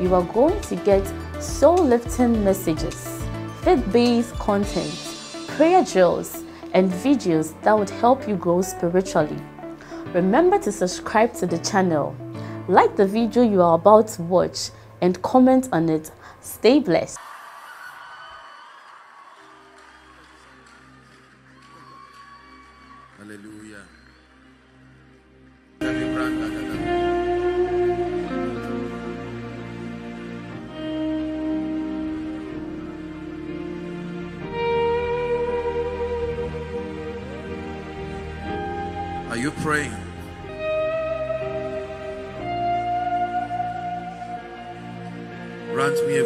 you are going to get soul-lifting messages, faith-based content, prayer drills, and videos that would help you grow spiritually. Remember to subscribe to the channel, like the video you are about to watch, and comment on it. Stay blessed.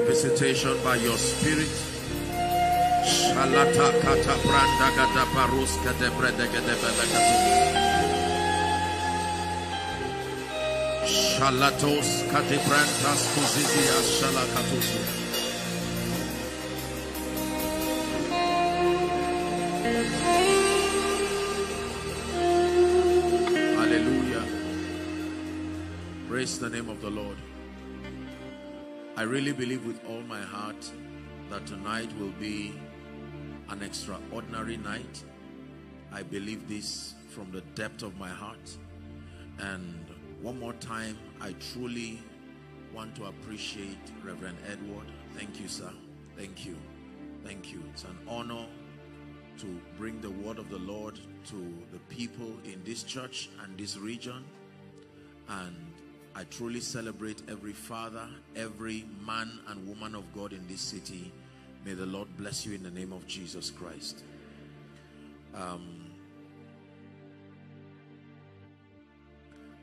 Visitation by your spirit. Shalata kata branda de brede gede belekatu. Shalatos kati brantas shalakatusi. Hallelujah. Praise the name of the Lord. I really believe with all my heart that tonight will be an extraordinary night. I believe this from the depth of my heart. And one more time, I truly want to appreciate Reverend Edward. Thank you, sir. Thank you. Thank you. It's an honor to bring the word of the Lord to the people in this church and this region. And I truly celebrate every father, every man and woman of God in this city. May the Lord bless you in the name of Jesus Christ. Um,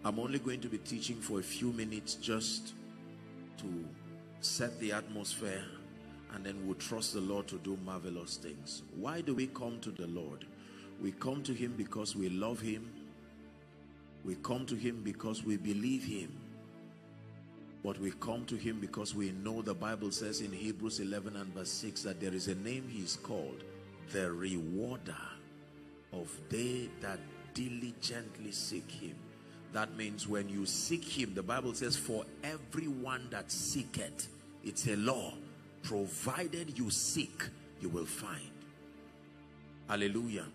I'm only going to be teaching for a few minutes just to set the atmosphere and then we'll trust the Lord to do marvelous things. Why do we come to the Lord? We come to him because we love him. We come to him because we believe him. But we come to him because we know the Bible says in Hebrews 11 and verse 6 that there is a name he is called, the rewarder of they that diligently seek him. That means when you seek him, the Bible says, for everyone that seeketh, it's a law. Provided you seek, you will find. Hallelujah.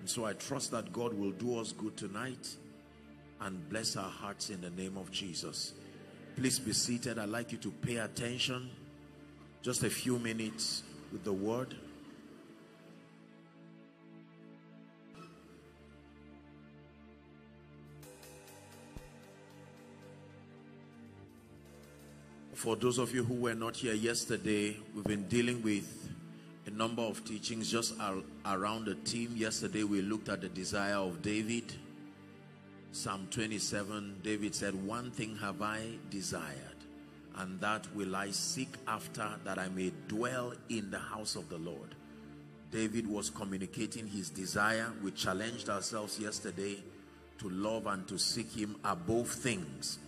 And so I trust that God will do us good tonight and bless our hearts in the name of Jesus. Please be seated. I'd like you to pay attention. Just a few minutes with the word. For those of you who were not here yesterday, we've been dealing with a number of teachings just around the theme. Yesterday we looked at the desire of David Psalm 27, David said, One thing have I desired, and that will I seek after, that I may dwell in the house of the Lord. David was communicating his desire. We challenged ourselves yesterday to love and to seek him above things.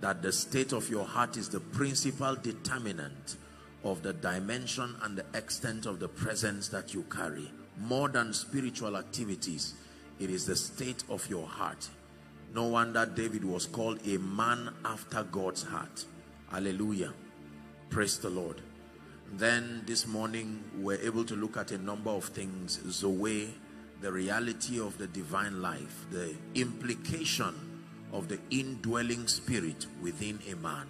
That the state of your heart is the principal determinant of the dimension and the extent of the presence that you carry. More than spiritual activities, it is the state of your heart no wonder David was called a man after God's heart. Hallelujah. Praise the Lord. Then this morning we're able to look at a number of things. Zoe, the reality of the divine life, the implication of the indwelling spirit within a man.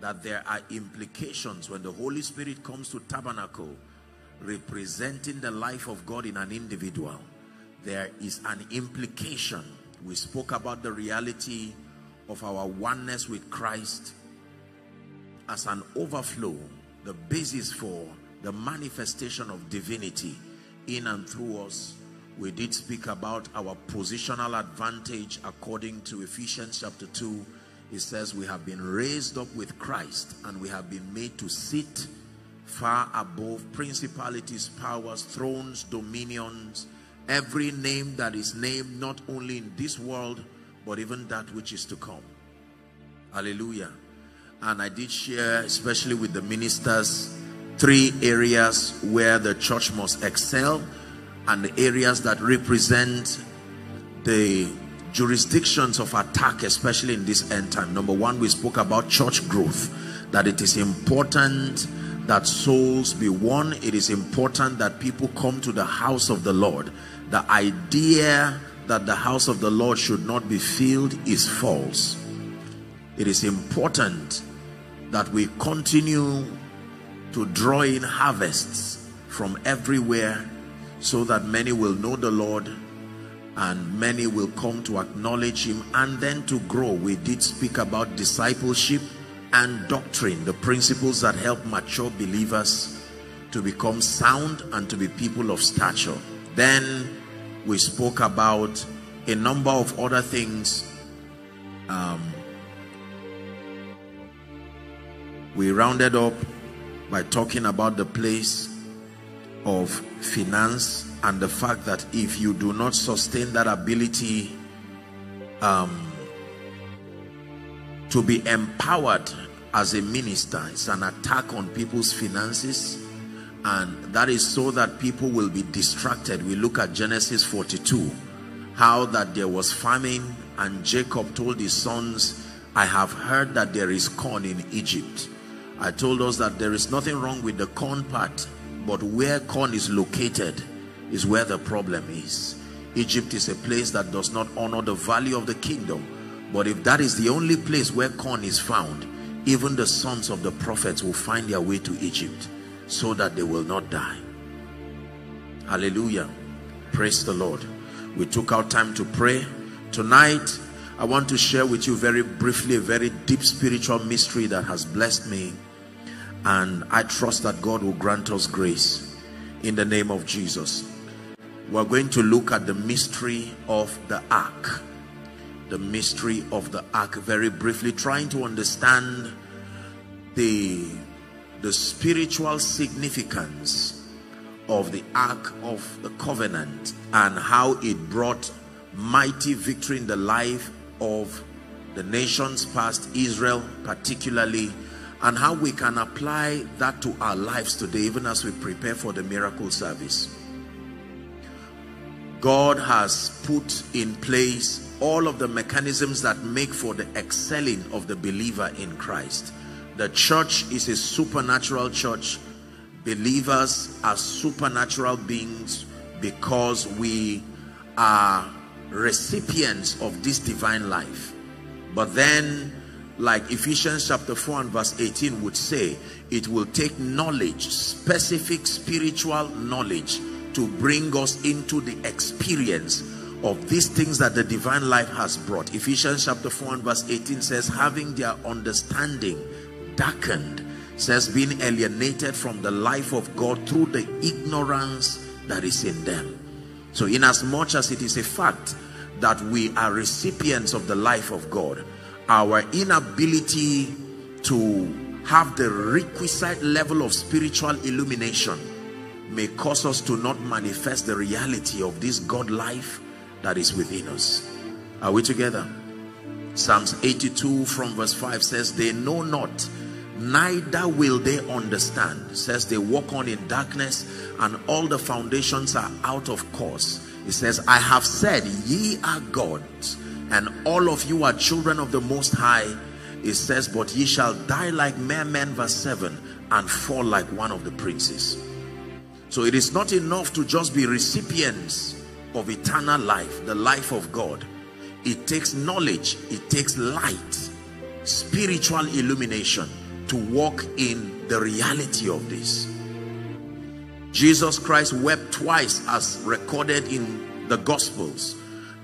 That there are implications when the Holy Spirit comes to tabernacle representing the life of God in an individual. There is an implication we spoke about the reality of our oneness with Christ as an overflow, the basis for the manifestation of divinity in and through us. We did speak about our positional advantage according to Ephesians chapter 2. It says we have been raised up with Christ and we have been made to sit far above principalities, powers, thrones, dominions, every name that is named not only in this world, but even that which is to come. Hallelujah. And I did share, especially with the ministers, three areas where the church must excel and the areas that represent the jurisdictions of attack, especially in this end time. Number one, we spoke about church growth, that it is important that souls be won. It is important that people come to the house of the Lord. The idea that the house of the Lord should not be filled is false. It is important that we continue to draw in harvests from everywhere so that many will know the Lord and many will come to acknowledge him and then to grow. We did speak about discipleship and doctrine, the principles that help mature believers to become sound and to be people of stature. Then we spoke about a number of other things. Um, we rounded up by talking about the place of finance and the fact that if you do not sustain that ability um, to be empowered as a minister, it's an attack on people's finances and that is so that people will be distracted. We look at Genesis 42, how that there was famine and Jacob told his sons, I have heard that there is corn in Egypt. I told us that there is nothing wrong with the corn part, but where corn is located is where the problem is. Egypt is a place that does not honor the value of the kingdom. But if that is the only place where corn is found, even the sons of the prophets will find their way to Egypt so that they will not die. Hallelujah. Praise the Lord. We took our time to pray. Tonight, I want to share with you very briefly a very deep spiritual mystery that has blessed me. And I trust that God will grant us grace in the name of Jesus we're going to look at the mystery of the ark the mystery of the ark very briefly trying to understand the the spiritual significance of the ark of the covenant and how it brought mighty victory in the life of the nations past Israel particularly and how we can apply that to our lives today even as we prepare for the miracle service God has put in place all of the mechanisms that make for the excelling of the believer in Christ. The church is a supernatural church. Believers are supernatural beings because we are recipients of this divine life. But then, like Ephesians chapter 4 and verse 18 would say, it will take knowledge, specific spiritual knowledge to bring us into the experience of these things that the divine life has brought. Ephesians chapter 4 and verse 18 says, having their understanding darkened, says being alienated from the life of God through the ignorance that is in them. So in as much as it is a fact that we are recipients of the life of God, our inability to have the requisite level of spiritual illumination may cause us to not manifest the reality of this God life that is within us. Are we together? Psalms 82 from verse 5 says, They know not, neither will they understand. says they walk on in darkness and all the foundations are out of course. It says, I have said, ye are gods, and all of you are children of the Most High. It says, but ye shall die like mere men, verse 7, and fall like one of the princes. So it is not enough to just be recipients of eternal life, the life of God. It takes knowledge, it takes light, spiritual illumination to walk in the reality of this. Jesus Christ wept twice as recorded in the Gospels.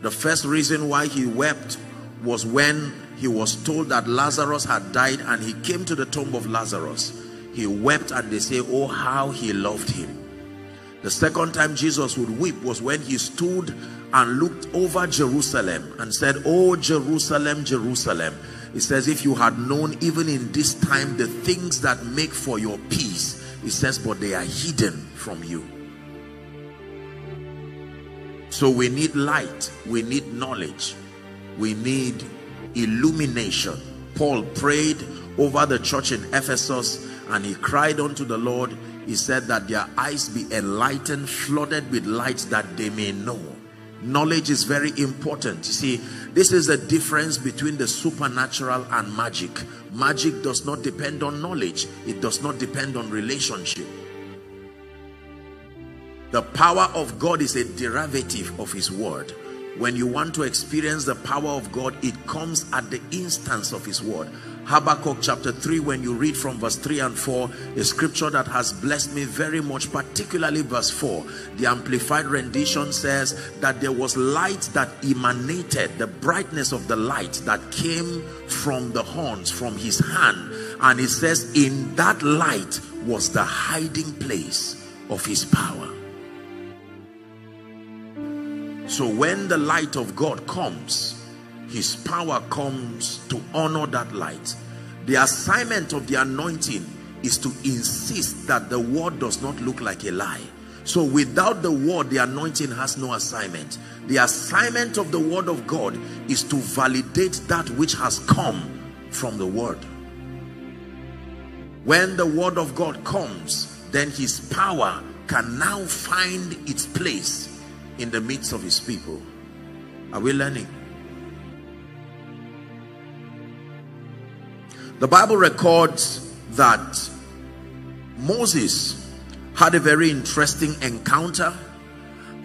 The first reason why he wept was when he was told that Lazarus had died and he came to the tomb of Lazarus. He wept and they say, oh, how he loved him. The second time Jesus would weep was when he stood and looked over Jerusalem and said, Oh, Jerusalem, Jerusalem. He says, if you had known even in this time the things that make for your peace, it says but they are hidden from you. So we need light we need knowledge we need illumination. Paul prayed over the church in ephesus and he cried unto the lord. He said that their eyes be enlightened flooded with light that they may know knowledge is very important. You see this is the difference between the supernatural and magic. Magic does not depend on knowledge. It does not depend on relationship. The power of God is a derivative of his word. When you want to experience the power of God it comes at the instance of his word Habakkuk chapter 3 when you read from verse 3 and 4 a scripture that has blessed me very much particularly verse 4 the amplified rendition says that there was light that emanated the brightness of the light that came from the horns from his hand. And it says in that light was the hiding place of his power. So when the light of God comes his power comes to honor that light. The assignment of the anointing is to insist that the word does not look like a lie. So without the word the anointing has no assignment. The assignment of the word of God is to validate that which has come from the word. When the word of God comes then his power can now find its place in the midst of his people. Are we learning The Bible records that Moses had a very interesting encounter.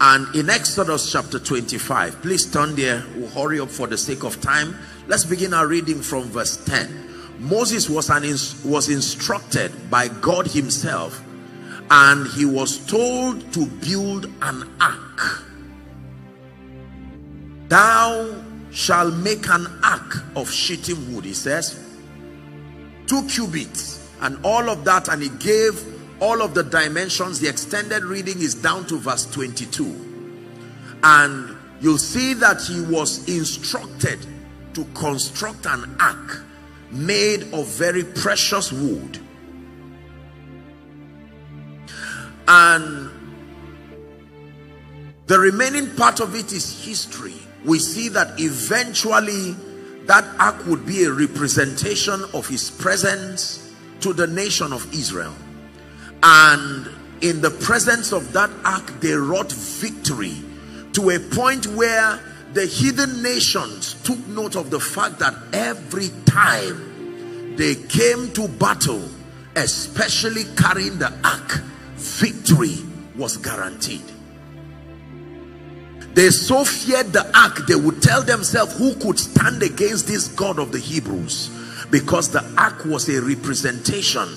And in Exodus chapter 25 please turn there we'll hurry up for the sake of time. Let's begin our reading from verse 10 Moses was an was instructed by God himself and he was told to build an ark. Thou shall make an ark of shittim wood he says two cubits and all of that and he gave all of the dimensions. The extended reading is down to verse 22 and you'll see that he was instructed to construct an ark made of very precious wood. And the remaining part of it is history. We see that eventually that ark would be a representation of his presence to the nation of Israel. And in the presence of that ark they wrought victory to a point where the heathen nations took note of the fact that every time they came to battle especially carrying the ark victory was guaranteed they so feared the ark they would tell themselves who could stand against this God of the Hebrews? Because the ark was a representation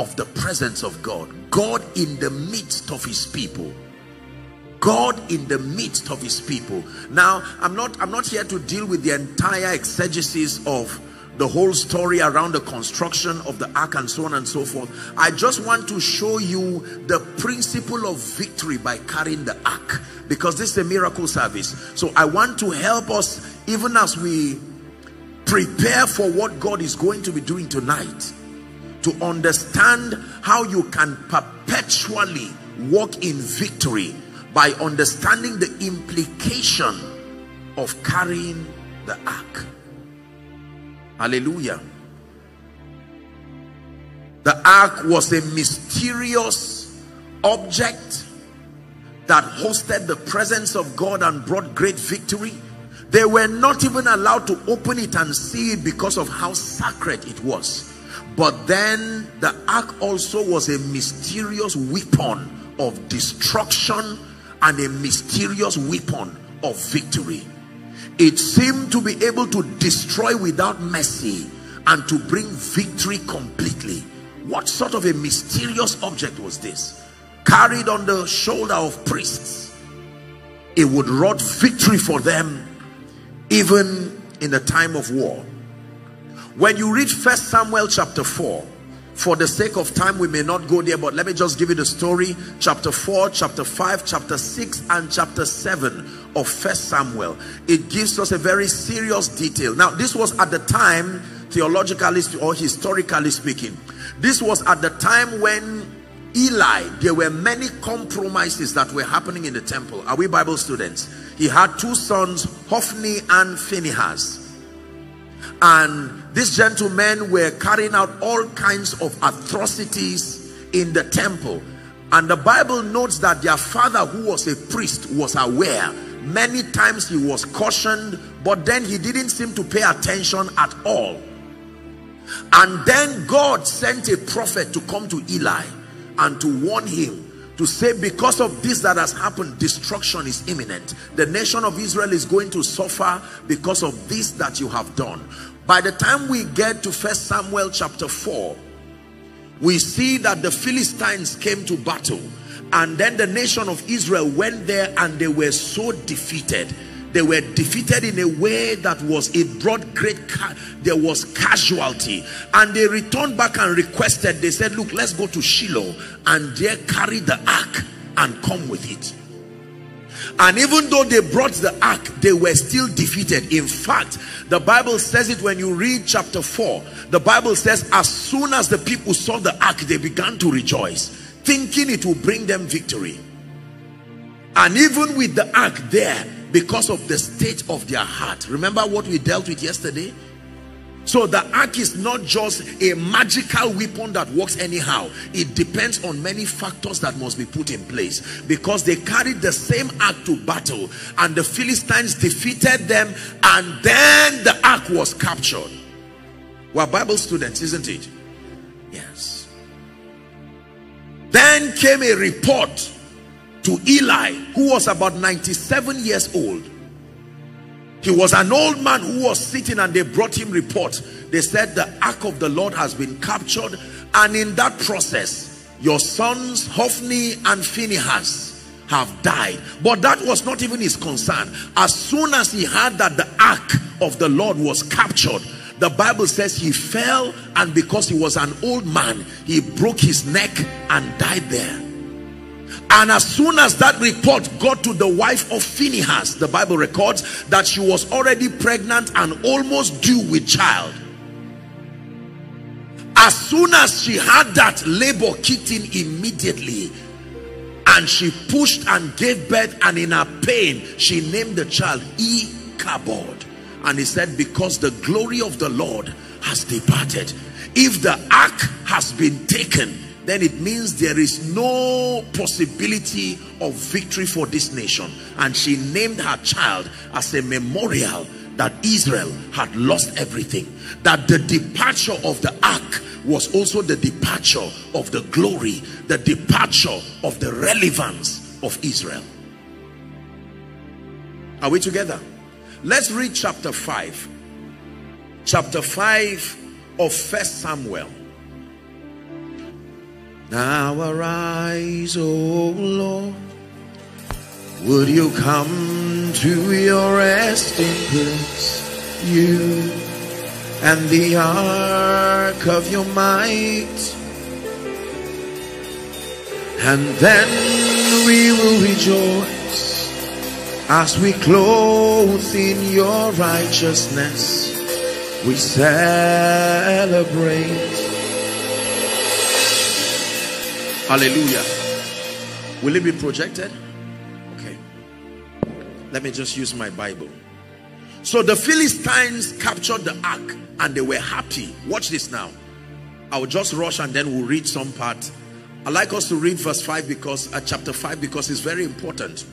of the presence of God. God in the midst of his people. God in the midst of his people. Now I'm not I'm not here to deal with the entire exegesis of the whole story around the construction of the ark and so on and so forth. I just want to show you the principle of victory by carrying the ark because this is a miracle service. So i want to help us even as we prepare for what god is going to be doing tonight to understand how you can perpetually walk in victory by understanding the implication of carrying the ark Hallelujah. The ark was a mysterious object that hosted the presence of God and brought great victory. They were not even allowed to open it and see it because of how sacred it was. But then the ark also was a mysterious weapon of destruction and a mysterious weapon of victory it seemed to be able to destroy without mercy and to bring victory completely. What sort of a mysterious object was this? Carried on the shoulder of priests. It would wrought victory for them even in the time of war. When you read first samuel chapter 4 for the sake of time we may not go there but let me just give you the story chapter 4 chapter 5 chapter 6 and chapter 7 of first samuel it gives us a very serious detail now this was at the time theologically or historically speaking this was at the time when Eli, there were many compromises that were happening in the temple. Are we Bible students? He had two sons, Hophni and Phinehas. And these gentlemen were carrying out all kinds of atrocities in the temple. And the Bible notes that their father, who was a priest, was aware. Many times he was cautioned, but then he didn't seem to pay attention at all. And then God sent a prophet to come to Eli and to warn him to say because of this that has happened destruction is imminent the nation of Israel is going to suffer because of this that you have done by the time we get to first Samuel chapter 4 we see that the Philistines came to battle and then the nation of Israel went there and they were so defeated. They were defeated in a way that was it brought great there was casualty. And they returned back and requested they said look let's go to Shiloh and there carry the ark and come with it and even though they brought the ark they were still defeated. In fact the bible says it when you read chapter 4 the bible says as soon as the people saw the ark they began to rejoice thinking it will bring them victory. And even with the ark there because of the state of their heart remember what we dealt with yesterday so the ark is not just a magical weapon that works anyhow. It depends on many factors that must be put in place. Because they carried the same ark to battle and the philistines defeated them and then the ark was captured. We're bible students isn't it? Yes. Then came a report to Eli who was about 97 years old he was an old man who was sitting and they brought him report. They said the ark of the Lord has been captured and in that process your sons Hophni and Phinehas have died. But that was not even his concern. As soon as he heard that the ark of the Lord was captured the Bible says he fell and because he was an old man he broke his neck and died there and as soon as that report got to the wife of Phinehas, the Bible records that she was already pregnant and almost due with child. As soon as she had that, labor kicked in immediately. And she pushed and gave birth and in her pain, she named the child Ichabod. And he said, because the glory of the Lord has departed. If the ark has been taken, then it means there is no possibility of victory for this nation. And she named her child as a memorial that Israel had lost everything. That the departure of the ark was also the departure of the glory the departure of the relevance of Israel. Are we together? Let's read chapter 5 chapter 5 of first Samuel now arise, O Lord. Would you come to your resting place? You and the ark of your might. And then we will rejoice as we clothe in your righteousness. We celebrate Hallelujah. Will it be projected? Okay. Let me just use my Bible. So the Philistines captured the ark and they were happy. Watch this now. I will just rush and then we'll read some part. I like us to read verse 5 because uh, chapter 5 because it's very important.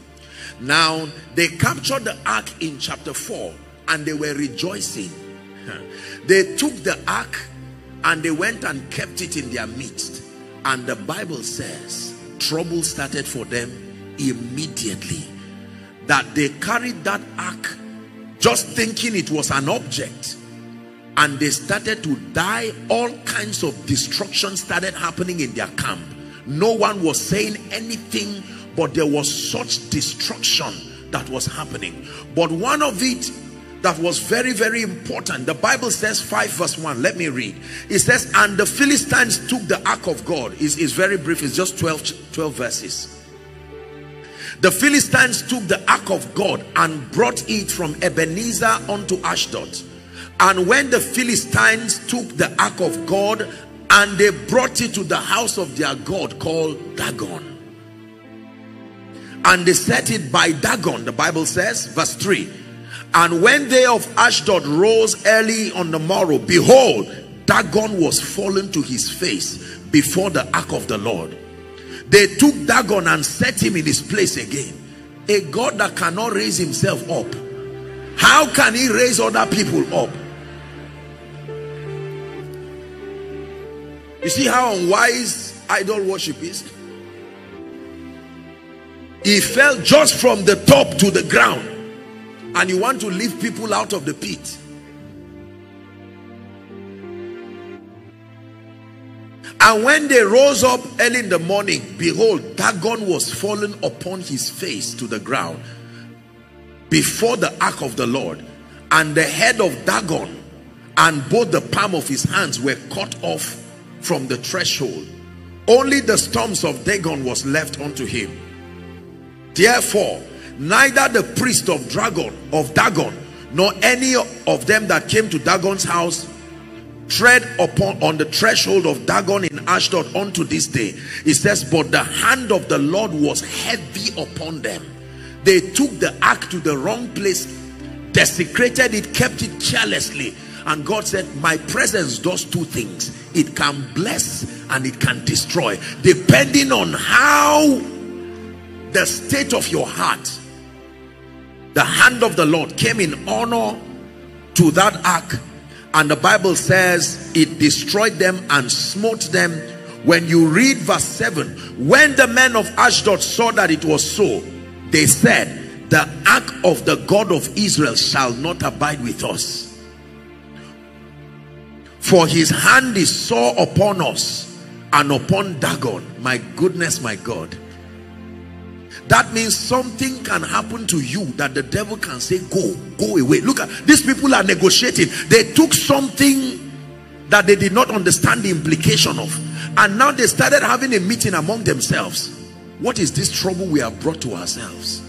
Now they captured the ark in chapter 4 and they were rejoicing. They took the ark and they went and kept it in their midst. And the Bible says trouble started for them immediately. That they carried that ark just thinking it was an object. And they started to die. All kinds of destruction started happening in their camp. No one was saying anything, but there was such destruction that was happening. But one of it that was very very important. The bible says 5 verse 1 let me read. It says and the philistines took the ark of god. Is very brief. It's just 12 12 verses. The philistines took the ark of god and brought it from ebenezer unto ashdod. And when the philistines took the ark of god and they brought it to the house of their god called dagon. And they set it by dagon the bible says verse 3 and when they of ashdod rose early on the morrow behold dagon was fallen to his face before the ark of the lord they took dagon and set him in his place again a god that cannot raise himself up how can he raise other people up You see how unwise idol worship is? He fell just from the top to the ground. And you want to lift people out of the pit. And when they rose up early in the morning, behold, Dagon was fallen upon his face to the ground before the ark of the Lord. And the head of Dagon and both the palm of his hands were cut off from the threshold. Only the stumps of Dagon was left unto him. Therefore, neither the priest of Dragon of Dagon nor any of them that came to Dagon's house tread upon on the threshold of Dagon in Ashdod unto this day. It says, but the hand of the Lord was heavy upon them. They took the ark to the wrong place, desecrated it, kept it carelessly. And God said, my presence does two things. It can bless and it can destroy. Depending on how the state of your heart the hand of the Lord came in honor to that ark and the Bible says it destroyed them and smote them. When you read verse 7 when the men of Ashdod saw that it was so they said the ark of the God of Israel shall not abide with us. For his hand is sore upon us and upon Dagon. My goodness my God that means something can happen to you that the devil can say go go away. Look at these people are negotiating. They took something that they did not understand the implication of and now they started having a meeting among themselves. What is this trouble we have brought to ourselves?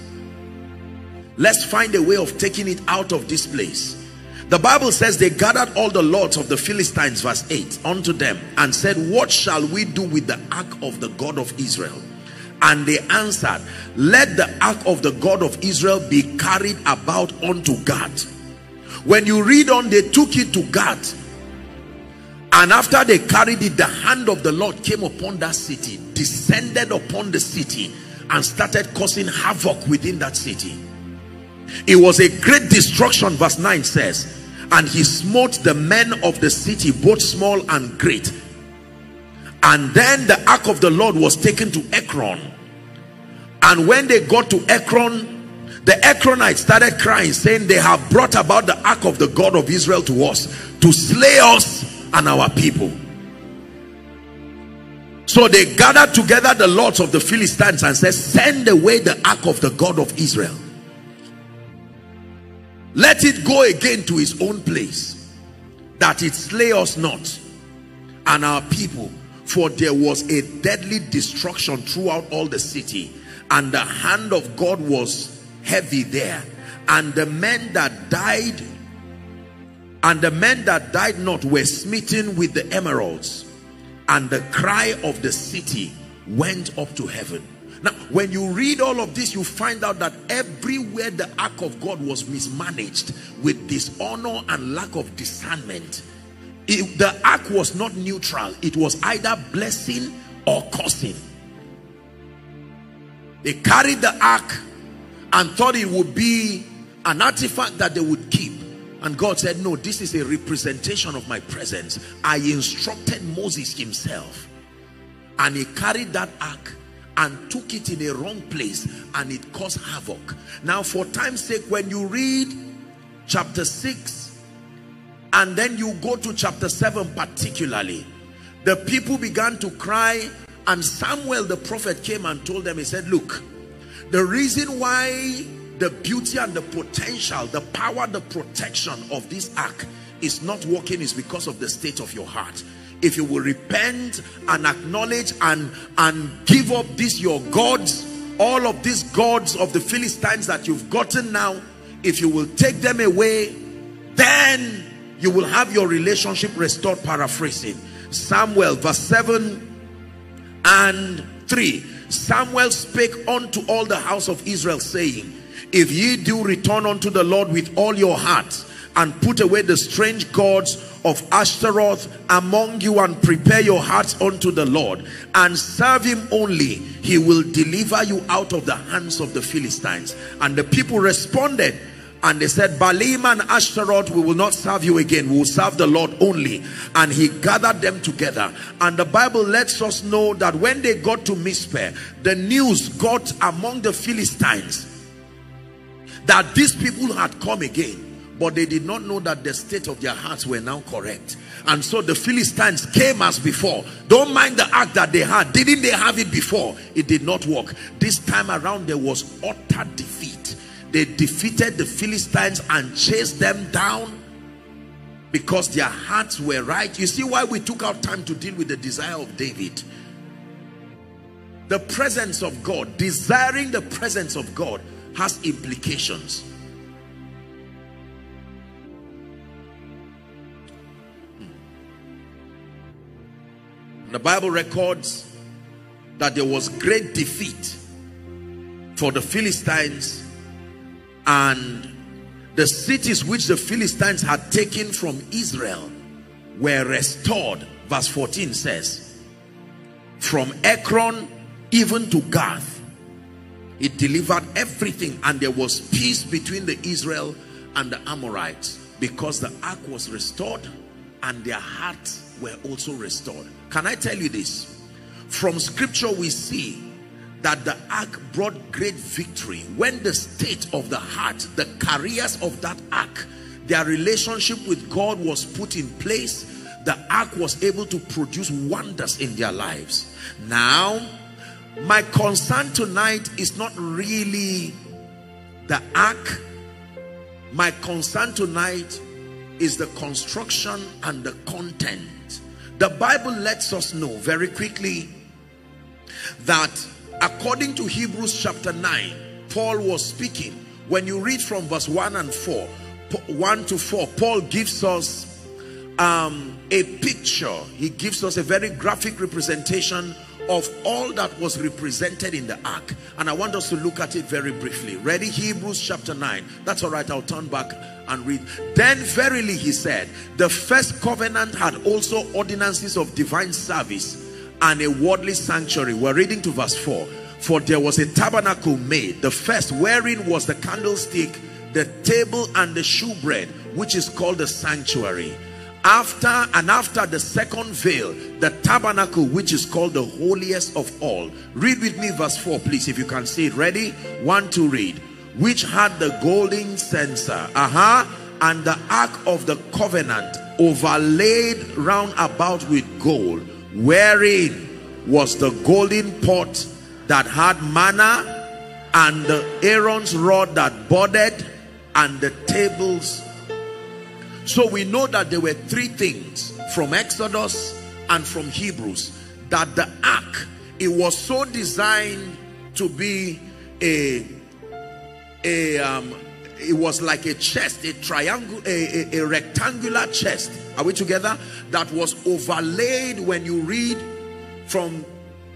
Let's find a way of taking it out of this place. The Bible says they gathered all the lords of the Philistines verse 8 unto them and said what shall we do with the ark of the God of Israel and they answered, let the ark of the God of Israel be carried about unto Gath. When you read on, they took it to Gath. And after they carried it, the hand of the Lord came upon that city, descended upon the city, and started causing havoc within that city. It was a great destruction, verse 9 says, and he smote the men of the city, both small and great, and then the ark of the Lord was taken to Ekron. And when they got to Ekron, the Ekronites started crying, saying, They have brought about the ark of the God of Israel to us to slay us and our people. So they gathered together the lords of the Philistines and said, Send away the ark of the God of Israel. Let it go again to his own place, that it slay us not and our people for there was a deadly destruction throughout all the city and the hand of God was heavy there. And the men that died and the men that died not were smitten with the emerods. And the cry of the city went up to heaven. Now when you read all of this you find out that everywhere the ark of God was mismanaged with dishonor and lack of discernment it, the ark was not neutral. It was either blessing or cursing they carried the ark and thought it would be an artifact that they would keep. And God said no this is a representation of my presence. I instructed Moses himself. And he carried that ark and took it in a wrong place and it caused havoc. Now for time's sake when you read chapter 6 and then you go to chapter 7 particularly the people began to cry and Samuel the prophet came and told them he said look the reason why the beauty and the potential the power the protection of this ark is not working is because of the state of your heart. If you will repent and acknowledge and and give up this your gods all of these gods of the Philistines that you've gotten now if you will take them away then you will have your relationship restored paraphrasing. Samuel, verse 7 and 3. Samuel spake unto all the house of Israel, saying, If ye do return unto the Lord with all your heart, and put away the strange gods of Ashtaroth among you and prepare your hearts unto the Lord and serve him only he will deliver you out of the hands of the Philistines and the people responded and they said Baalim and Ashtaroth we will not serve you again. We will serve the Lord only. And he gathered them together. And the Bible lets us know that when they got to Mizpeh the news got among the Philistines that these people had come again. But they did not know that the state of their hearts were now correct. And so the Philistines came as before. Don't mind the ark that they had. Didn't they have it before? It did not work. This time around there was utter defeat they defeated the Philistines and chased them down because their hearts were right. You see why we took our time to deal with the desire of David? The presence of God desiring the presence of God has implications. Hmm. The Bible records that there was great defeat for the Philistines and the cities which the Philistines had taken from Israel were restored. Verse 14 says, from Ekron even to Gath, it delivered everything and there was peace between the Israel and the Amorites because the ark was restored and their hearts were also restored. Can I tell you this? From scripture we see that the ark brought great victory when the state of the heart, the careers of that ark, their relationship with God was put in place. The ark was able to produce wonders in their lives. Now, my concern tonight is not really the ark. My concern tonight is the construction and the content the Bible lets us know very quickly that according to Hebrews chapter 9, Paul was speaking. When you read from verse 1 and 4, 1 to 4, Paul gives us um, a picture. He gives us a very graphic representation of all that was represented in the ark. And I want us to look at it very briefly. Ready? Hebrews chapter 9 that's all right. I'll turn back and read. Then verily he said the first covenant had also ordinances of divine service and a worldly sanctuary. We're reading to verse 4 for there was a tabernacle made. The first wherein was the candlestick the table and the shewbread which is called the sanctuary. After and after the second veil the tabernacle which is called the holiest of all. Read with me verse 4 please if you can see it. Ready? One to read. Which had the golden censer uh-huh and the ark of the covenant overlaid round about with gold wherein was the golden pot that had manna and the Aaron's rod that budded and the tables. So we know that there were three things from Exodus and from Hebrews that the ark, it was so designed to be a, a um, it was like a chest, a triangle, a, a, a rectangular chest. Are we together? That was overlaid when you read from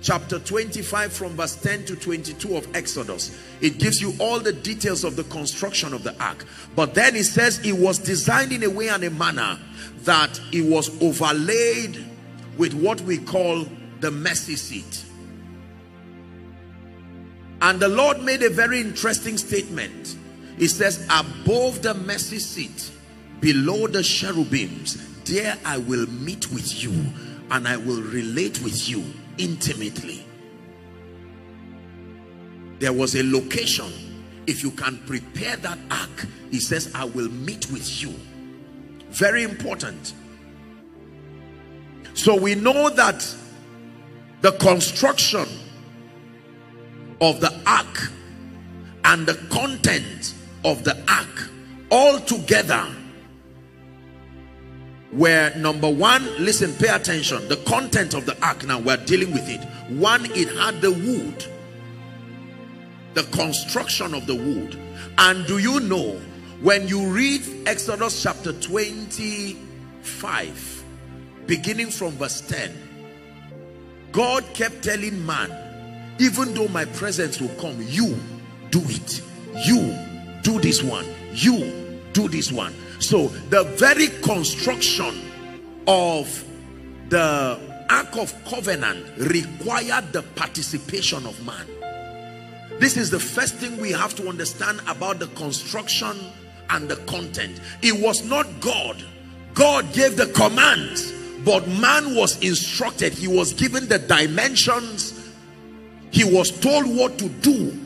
chapter 25 from verse 10 to 22 of Exodus. It gives you all the details of the construction of the ark. But then it says it was designed in a way and a manner that it was overlaid with what we call the mercy seat. And the Lord made a very interesting statement. He says, above the mercy seat, below the cherubims, there I will meet with you and I will relate with you intimately. There was a location. If you can prepare that ark, he says, I will meet with you. Very important. So we know that the construction of the ark and the content of the ark all together where number one listen pay attention the content of the ark. Now we're dealing with it. One it had the wood the construction of the wood. And do you know when you read exodus chapter 25 beginning from verse 10 God kept telling man even though my presence will come you do it. You do this one. You do this one. So the very construction of the ark of covenant required the participation of man. This is the first thing we have to understand about the construction and the content. It was not god. God gave the commands but man was instructed. He was given the dimensions. He was told what to do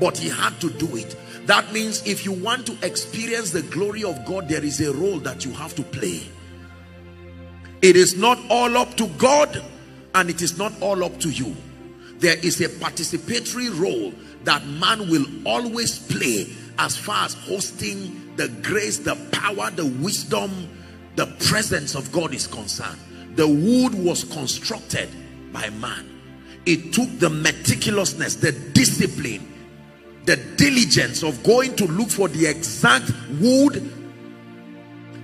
but he had to do it that means if you want to experience the glory of god there is a role that you have to play it is not all up to god and it is not all up to you there is a participatory role that man will always play as far as hosting the grace the power the wisdom the presence of God is concerned. The wood was constructed by man. It took the meticulousness, the discipline, the diligence of going to look for the exact wood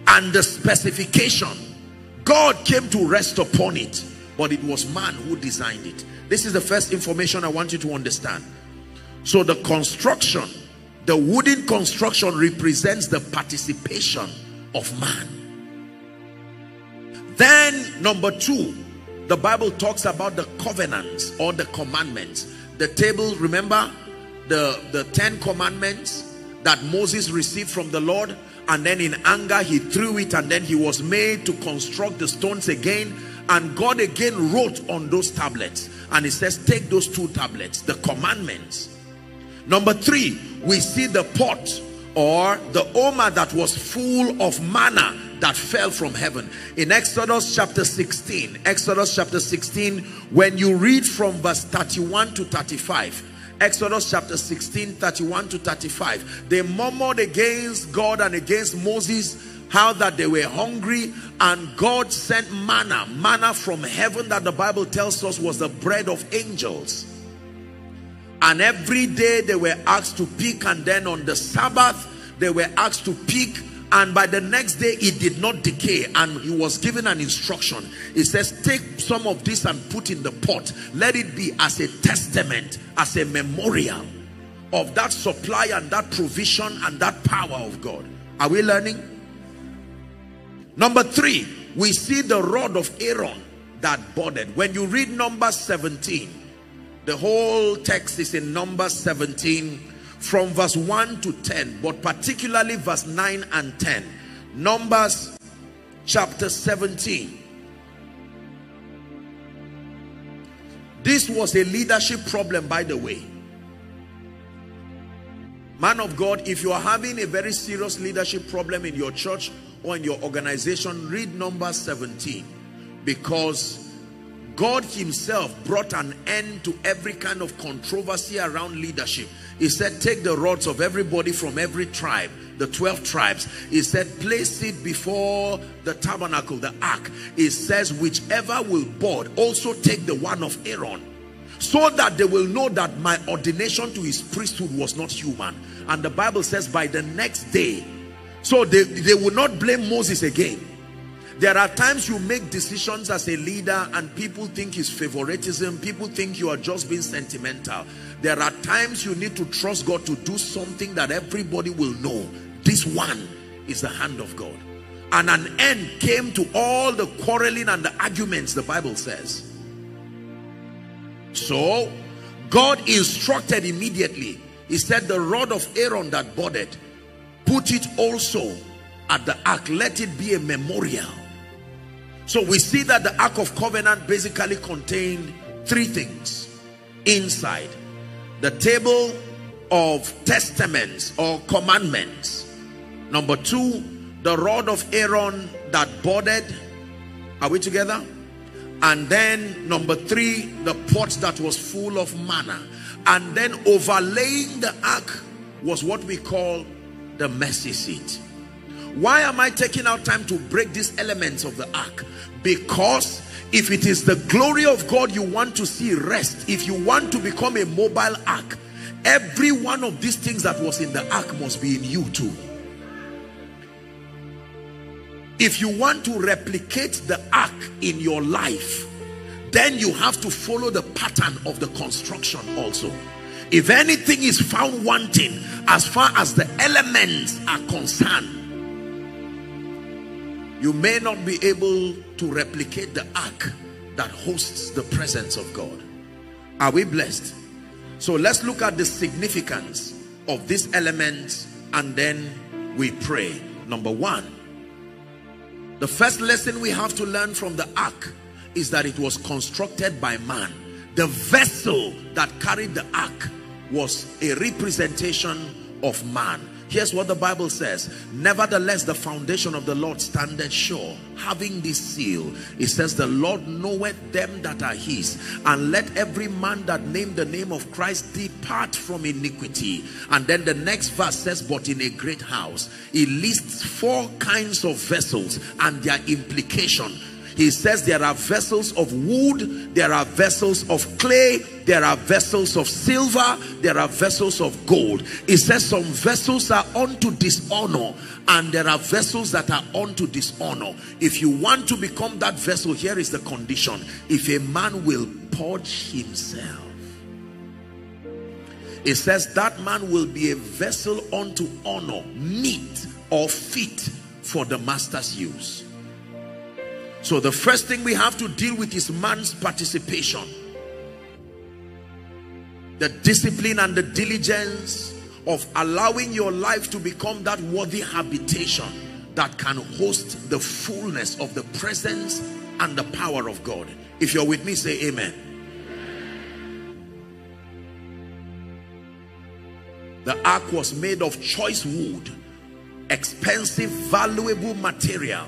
and the specification. God came to rest upon it, but it was man who designed it. This is the first information I want you to understand. So the construction, the wooden construction represents the participation of man. Then number two, the Bible talks about the covenants or the commandments. The table, remember the, the 10 commandments that Moses received from the Lord and then in anger he threw it and then he was made to construct the stones again and God again wrote on those tablets. And he says take those two tablets the commandments. Number three we see the pot or the omer that was full of manna that fell from heaven. In exodus chapter 16 exodus chapter 16 when you read from verse 31 to 35 exodus chapter 16 31 to 35 they murmured against god and against moses how that they were hungry and god sent manna. Manna from heaven that the bible tells us was the bread of angels. And every day they were asked to pick and then on the sabbath they were asked to pick and by the next day it did not decay and he was given an instruction. It says take some of this and put in the pot. Let it be as a testament as a memorial of that supply and that provision and that power of God. Are we learning? Number three we see the rod of Aaron that budded. When you read number 17 the whole text is in number 17 from verse 1 to 10 but particularly verse 9 and 10 numbers chapter 17 this was a leadership problem by the way. Man of God if you are having a very serious leadership problem in your church or in your organization read number 17 because God himself brought an end to every kind of controversy around leadership he said, take the rods of everybody from every tribe, the 12 tribes. He said, place it before the tabernacle, the ark. It says, whichever will board, also take the one of Aaron. So that they will know that my ordination to his priesthood was not human. And the Bible says by the next day, so they, they will not blame Moses again there are times you make decisions as a leader and people think it's favoritism. People think you are just being sentimental. There are times you need to trust God to do something that everybody will know. This one is the hand of God. And an end came to all the quarreling and the arguments the Bible says. So God instructed immediately. He said the rod of Aaron that budded, put it also at the ark. Let it be a memorial so we see that the Ark of Covenant basically contained three things inside. The table of testaments or commandments. Number two, the rod of Aaron that budded. Are we together? And then number three, the pot that was full of manna. And then overlaying the ark was what we call the mercy seat. Why am I taking out time to break these elements of the ark? Because if it is the glory of God you want to see rest, if you want to become a mobile ark, every one of these things that was in the ark must be in you too. if you want to replicate the ark in your life then you have to follow the pattern of the construction also if anything is found wanting as far as the elements are concerned you may not be able to replicate the ark that hosts the presence of God are we blessed so let's look at the significance of these elements and then we pray number one the first lesson we have to learn from the ark is that it was constructed by man. The vessel that carried the ark was a representation of man. Here's what the Bible says. Nevertheless, the foundation of the Lord standeth sure, having this seal. It says, the Lord knoweth them that are his. And let every man that name the name of Christ depart from iniquity. And then the next verse says, but in a great house. It lists four kinds of vessels and their implication he says there are vessels of wood, there are vessels of clay, there are vessels of silver, there are vessels of gold. He says some vessels are unto dishonor and there are vessels that are unto dishonor. If you want to become that vessel, here is the condition. If a man will purge himself, it says that man will be a vessel unto honor, meet or fit for the master's use. So the first thing we have to deal with is man's participation. The discipline and the diligence of allowing your life to become that worthy habitation that can host the fullness of the presence and the power of God. If you're with me, say amen. The ark was made of choice wood, expensive, valuable material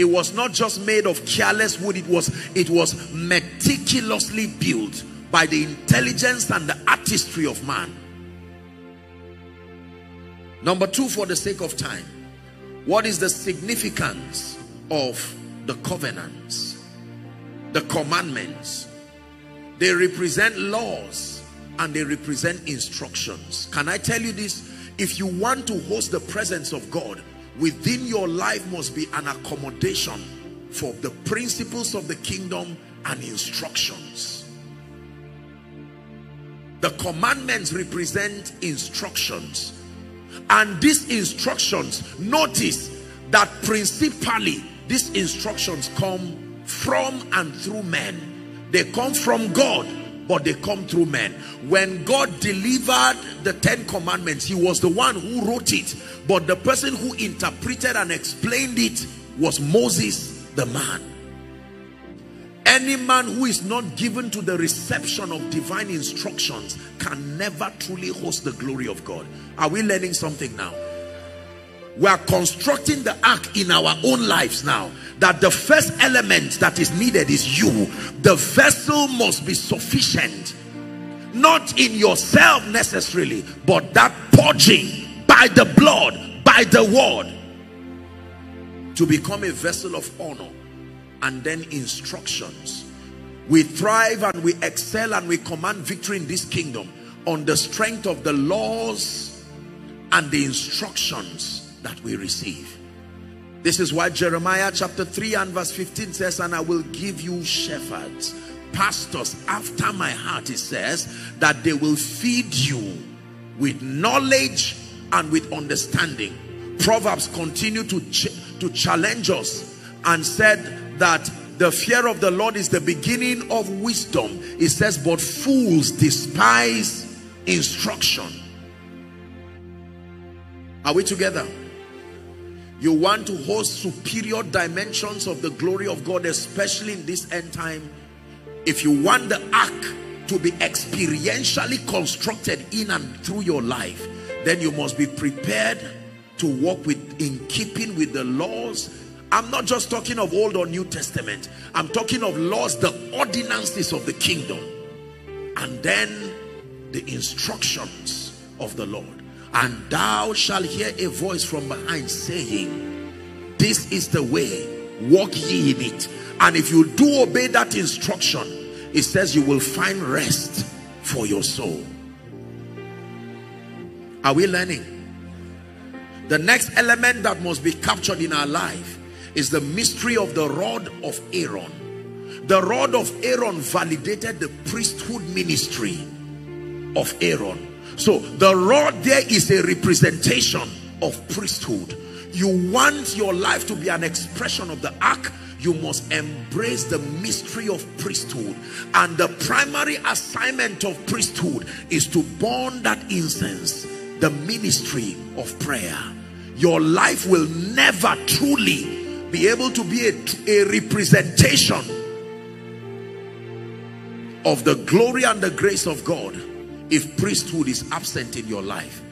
it was not just made of careless wood it was it was meticulously built by the intelligence and the artistry of man. Number two for the sake of time what is the significance of the covenants the commandments? They represent laws and they represent instructions. Can i tell you this? If you want to host the presence of god within your life must be an accommodation for the principles of the kingdom and instructions. The commandments represent instructions. And these instructions notice that principally these instructions come from and through men. They come from God but they come through men. When God delivered the Ten Commandments he was the one who wrote it. But the person who interpreted and explained it was Moses the man. Any man who is not given to the reception of divine instructions can never truly host the glory of God. Are we learning something now? We are constructing the ark in our own lives now that the first element that is needed is you. The vessel must be sufficient. Not in yourself necessarily but that purging by the blood by the word. To become a vessel of honor and then instructions. We thrive and we excel and we command victory in this kingdom on the strength of the laws and the instructions that we receive this is why Jeremiah chapter 3 and verse 15 says, and I will give you shepherds, pastors after my heart. It says that they will feed you with knowledge and with understanding. Proverbs continue to, ch to challenge us and said that the fear of the Lord is the beginning of wisdom. It says, but fools despise instruction. Are we together? You want to host superior dimensions of the glory of God, especially in this end time. If you want the ark to be experientially constructed in and through your life, then you must be prepared to walk with in keeping with the laws. I'm not just talking of Old or New Testament. I'm talking of laws, the ordinances of the kingdom. And then the instructions of the Lord and thou shalt hear a voice from behind saying this is the way walk ye in it and if you do obey that instruction it says you will find rest for your soul are we learning the next element that must be captured in our life is the mystery of the rod of Aaron. The rod of Aaron validated the priesthood ministry of Aaron. So the rod there is a representation of priesthood. You want your life to be an expression of the ark, you must embrace the mystery of priesthood. And the primary assignment of priesthood is to burn that incense, the ministry of prayer. Your life will never truly be able to be a, a representation of the glory and the grace of God if priesthood is absent in your life.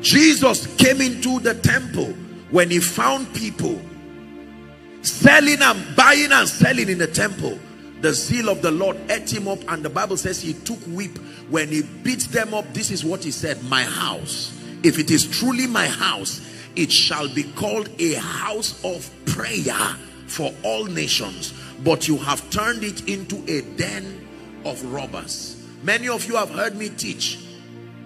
Jesus came into the temple when he found people selling and buying and selling in the temple. The zeal of the Lord ate him up and the Bible says he took whip. When he beat them up, this is what he said, my house. If it is truly my house, it shall be called a house of prayer for all nations. But you have turned it into a den of robbers. Many of you have heard me teach.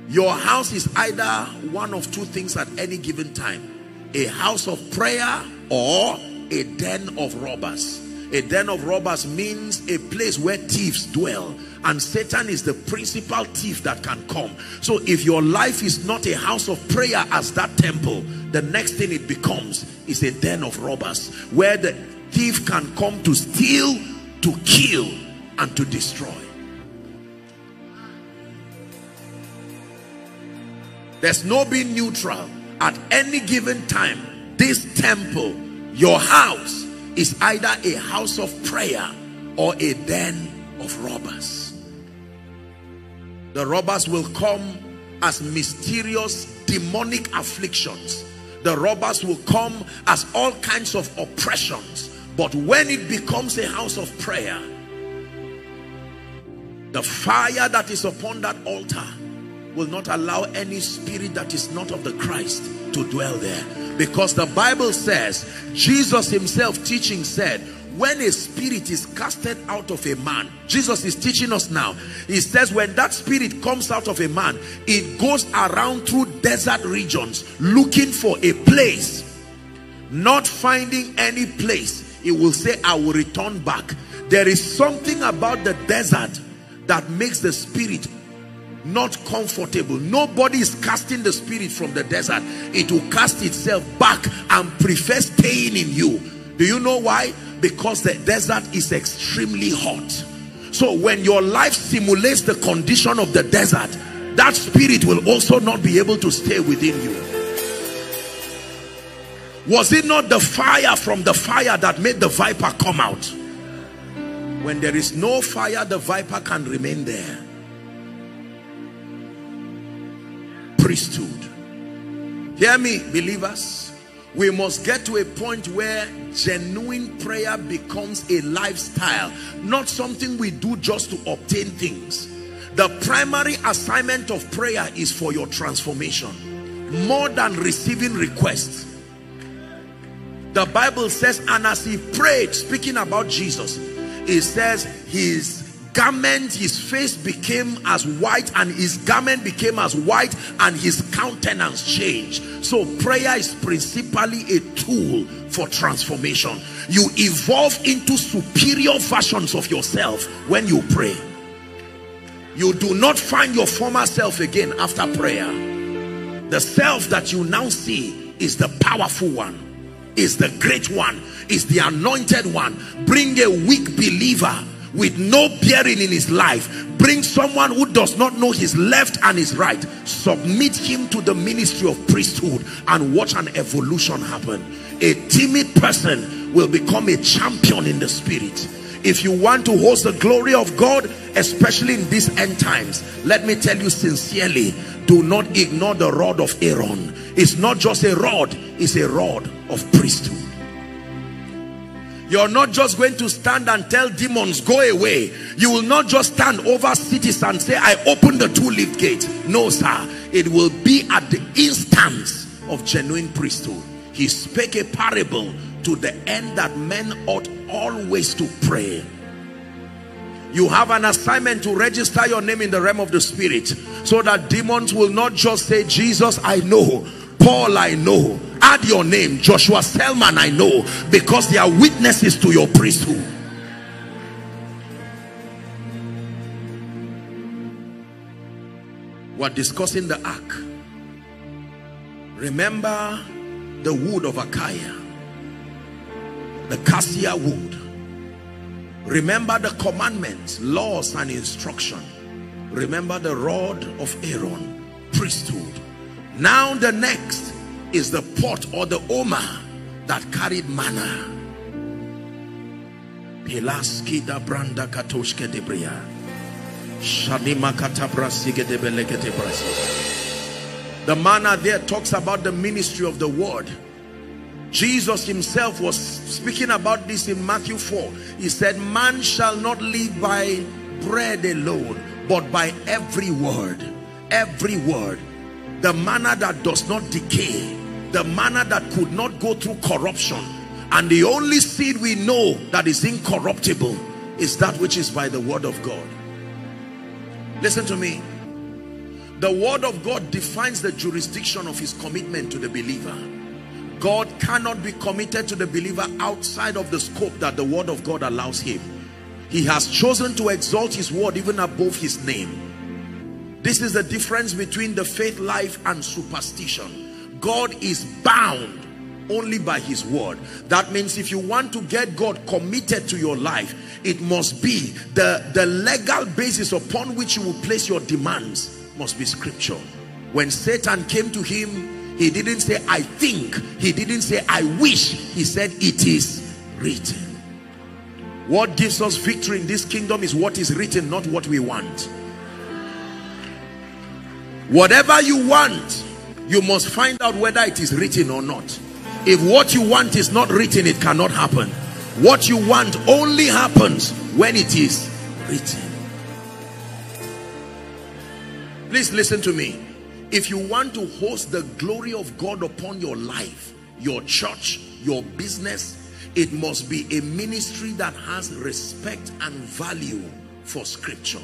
Your house is either one of two things at any given time. A house of prayer or a den of robbers. A den of robbers means a place where thieves dwell. And Satan is the principal thief that can come. So if your life is not a house of prayer as that temple, the next thing it becomes is a den of robbers. Where the thief can come to steal, to kill, and to destroy. There's no being neutral. At any given time, this temple, your house, is either a house of prayer or a den of robbers. The robbers will come as mysterious demonic afflictions. The robbers will come as all kinds of oppressions. But when it becomes a house of prayer, the fire that is upon that altar will not allow any spirit that is not of the Christ to dwell there. Because the Bible says, Jesus himself teaching said, when a spirit is casted out of a man, Jesus is teaching us now. He says when that spirit comes out of a man, it goes around through desert regions looking for a place. Not finding any place, it will say, I will return back. There is something about the desert that makes the spirit not comfortable. Nobody is casting the spirit from the desert. It will cast itself back and prefer staying in you. Do you know why? Because the desert is extremely hot. So when your life simulates the condition of the desert, that spirit will also not be able to stay within you. Was it not the fire from the fire that made the viper come out? When there is no fire, the viper can remain there. Priesthood. Hear me, believers. We must get to a point where genuine prayer becomes a lifestyle, not something we do just to obtain things. The primary assignment of prayer is for your transformation, more than receiving requests. The Bible says, and as he prayed, speaking about Jesus, it says his garment, his face became as white and his garment became as white and his countenance changed. So prayer is principally a tool for transformation. You evolve into superior versions of yourself when you pray. You do not find your former self again after prayer. The self that you now see is the powerful one, is the great one, is the anointed one. Bring a weak believer with no bearing in his life bring someone who does not know his left and his right submit him to the ministry of priesthood and watch an evolution happen. A timid person will become a champion in the spirit. If you want to host the glory of God especially in these end times let me tell you sincerely do not ignore the rod of Aaron. It's not just a rod it's a rod of priesthood you're not just going to stand and tell demons, go away. You will not just stand over cities and say, I open the two-leaf gate. No, sir. It will be at the instance of genuine priesthood. He spake a parable to the end that men ought always to pray. You have an assignment to register your name in the realm of the spirit so that demons will not just say, Jesus, I know Paul I know. Add your name. Joshua Selman I know. Because they are witnesses to your priesthood. We're discussing the ark. Remember the wood of Acacia the acacia wood. Remember the commandments laws and instruction. Remember the rod of Aaron priesthood now the next is the pot or the omer that carried manna Pelaskida branda katoshke debria. The manna there talks about the ministry of the word. Jesus himself was speaking about this in Matthew 4. He said, man shall not live by bread alone, but by every word. Every word. The manna that does not decay. The manna that could not go through corruption. And the only seed we know that is incorruptible is that which is by the word of God. Listen to me. The word of God defines the jurisdiction of his commitment to the believer. God cannot be committed to the believer outside of the scope that the word of God allows him. He has chosen to exalt his word even above his name. This is the difference between the faith life and superstition. God is bound only by his word. That means if you want to get God committed to your life, it must be the, the legal basis upon which you will place your demands must be scripture. When Satan came to him, he didn't say, I think. He didn't say, I wish. He said, it is written. What gives us victory in this kingdom is what is written, not what we want. Whatever you want, you must find out whether it is written or not. If what you want is not written, it cannot happen. What you want only happens when it is written. Please listen to me. If you want to host the glory of God upon your life, your church, your business, it must be a ministry that has respect and value for scripture.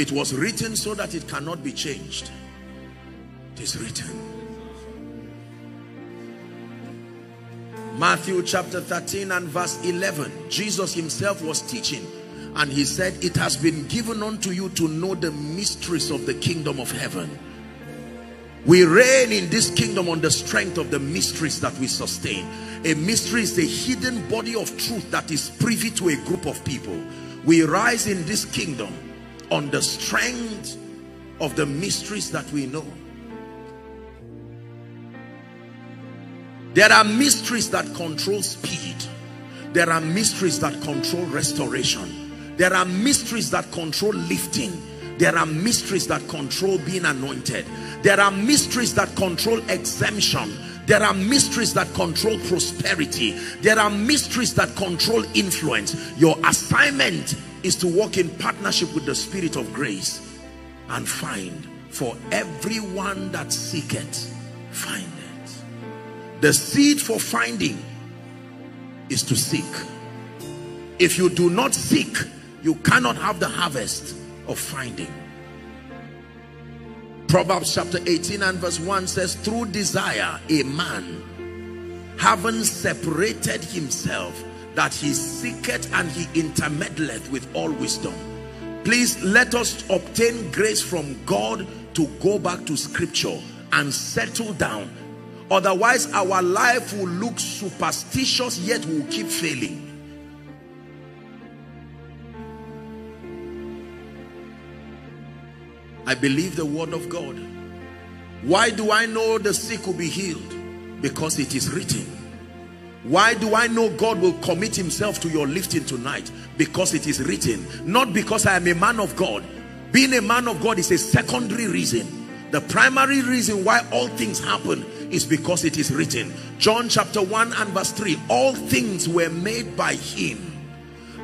It was written so that it cannot be changed. It is written. Matthew chapter 13 and verse 11. Jesus himself was teaching and he said, it has been given unto you to know the mysteries of the kingdom of heaven. We reign in this kingdom on the strength of the mysteries that we sustain. A mystery is the hidden body of truth that is privy to a group of people. We rise in this kingdom on the strength of the mysteries that we know. There are mysteries that control speed. There are mysteries that control restoration. There are mysteries that control lifting. There are mysteries that control being anointed. There are mysteries that control exemption. There are mysteries that control prosperity. There are mysteries that control influence. Your assignment is to walk in partnership with the spirit of grace and find for everyone that seeketh, find it the seed for finding is to seek. If you do not seek, you cannot have the harvest of finding. Proverbs chapter 18 and verse 1 says, Through desire, a man, having separated himself, that he seeketh and he intermeddleth with all wisdom. Please let us obtain grace from God to go back to scripture and settle down Otherwise, our life will look superstitious, yet will keep failing. I believe the word of God. Why do I know the sick will be healed? Because it is written. Why do I know God will commit himself to your lifting tonight? Because it is written. Not because I am a man of God. Being a man of God is a secondary reason. The primary reason why all things happen is because it is written. John chapter 1 and verse 3. All things were made by him.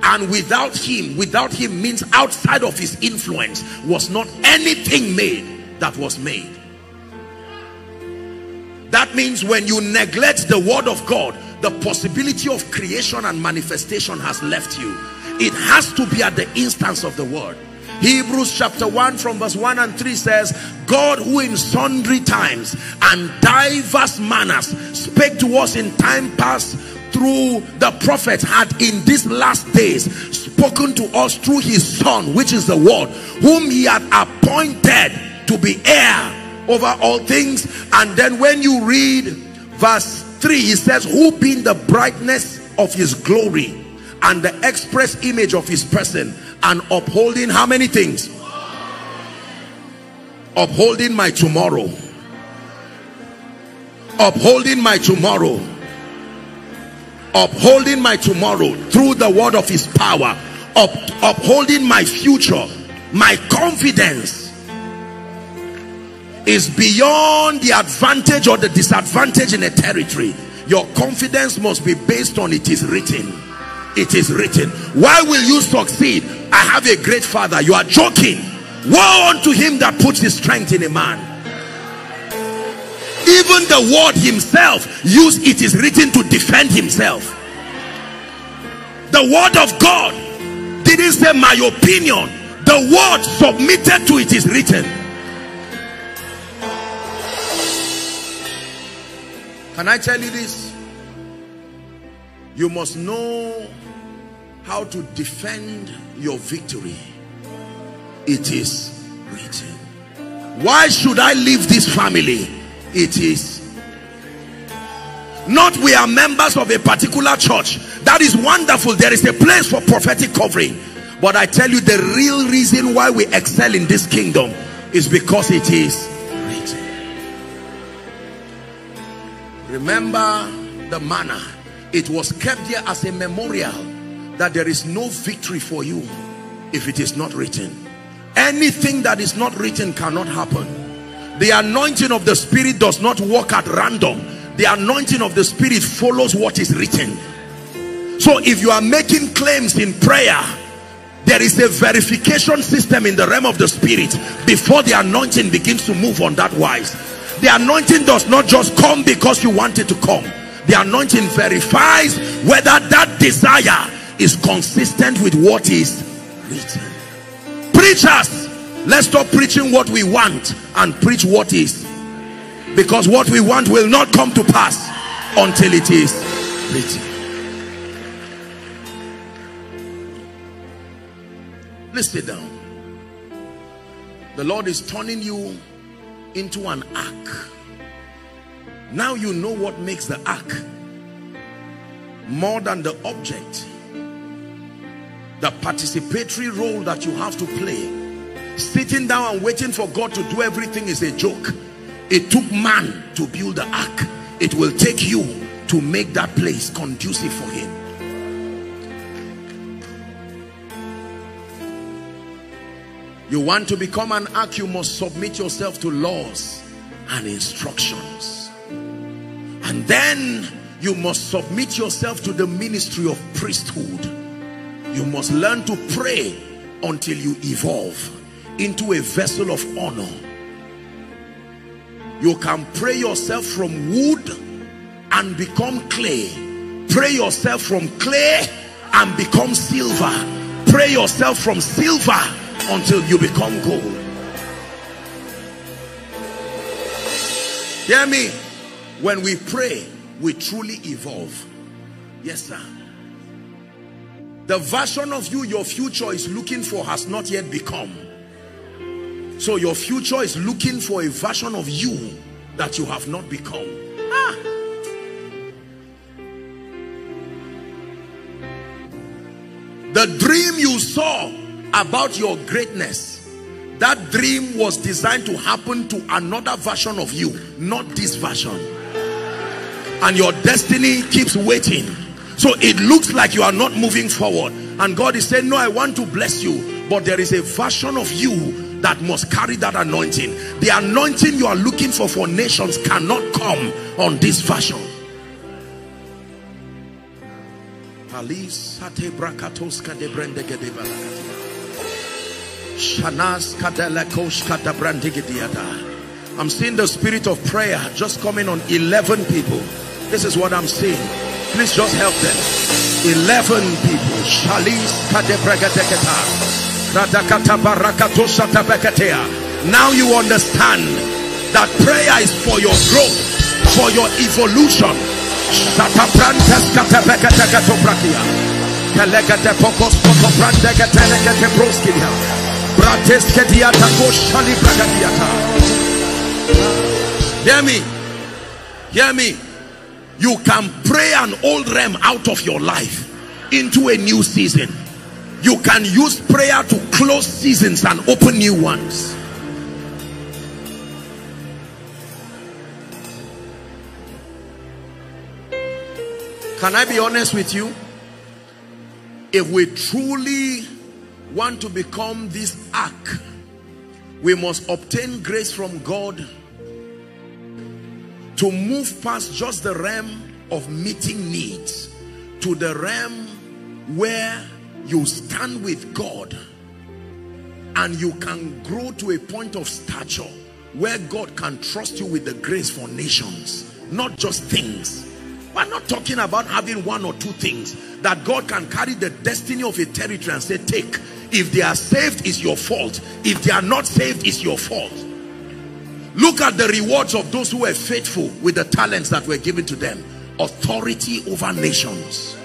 And without him, without him means outside of his influence was not anything made that was made. That means when you neglect the word of God, the possibility of creation and manifestation has left you. It has to be at the instance of the word. Hebrews chapter 1 from verse 1 and 3 says, God who in sundry times and diverse manners spake to us in time past through the prophet had in these last days spoken to us through his son which is the word whom he had appointed to be heir over all things and then when you read verse 3 he says who being the brightness of his glory and the express image of his person and upholding how many things? Upholding my tomorrow. Upholding my tomorrow. Upholding my tomorrow through the word of his power. Up, upholding my future my confidence is beyond the advantage or the disadvantage in a territory. Your confidence must be based on it is written. It is written. Why will you succeed? I have a great father. You are joking. Woe unto him that puts his strength in a man. Even the word himself use it is written to defend himself. The word of god didn't say my opinion. The word submitted to it is written can i tell you this you must know how to defend your victory. It is written. Why should i leave this family? It is. Not we are members of a particular church. That is wonderful. There is a place for prophetic covering. But i tell you the real reason why we excel in this kingdom is because it is remember the manna. It was kept there as a memorial that there is no victory for you if it is not written. Anything that is not written cannot happen. The anointing of the spirit does not work at random. The anointing of the spirit follows what is written. So if you are making claims in prayer there is a verification system in the realm of the spirit before the anointing begins to move on that wise the anointing does not just come because you want it to come. The anointing verifies whether that desire is consistent with what is written. Preachers let's stop preaching what we want and preach what is. Because what we want will not come to pass until it is written. Please sit down. The lord is turning you into an ark. Now you know what makes the ark more than the object. The participatory role that you have to play. Sitting down and waiting for God to do everything is a joke. It took man to build the ark. It will take you to make that place conducive for him you want to become an ark you must submit yourself to laws and instructions. And then you must submit yourself to the ministry of priesthood. You must learn to pray until you evolve into a vessel of honor. You can pray yourself from wood and become clay. Pray yourself from clay and become silver. Pray yourself from silver until you become gold. Hear me. When we pray we truly evolve. Yes sir. The version of you your future is looking for has not yet become. So your future is looking for a version of you that you have not become. Ah. The dream you saw about your greatness, that dream was designed to happen to another version of you, not this version. And your destiny keeps waiting. So it looks like you are not moving forward. And God is saying, no, I want to bless you. But there is a version of you that must carry that anointing the anointing you are looking for for nations cannot come on this fashion I'm seeing the spirit of prayer just coming on 11 people. This is what I'm seeing. Please just help them. 11 people. Now you understand that prayer is for your growth, for your evolution. Hear me. Hear me. You can pray an old realm out of your life into a new season. You can use prayer to close seasons and open new ones. Can I be honest with you? If we truly want to become this ark, we must obtain grace from God to move past just the realm of meeting needs to the realm where you stand with God and you can grow to a point of stature where God can trust you with the grace for nations, not just things. We're not talking about having one or two things that God can carry the destiny of a territory and say, take. If they are saved, it's your fault. If they are not saved, it's your fault. Look at the rewards of those who were faithful with the talents that were given to them. Authority over nations.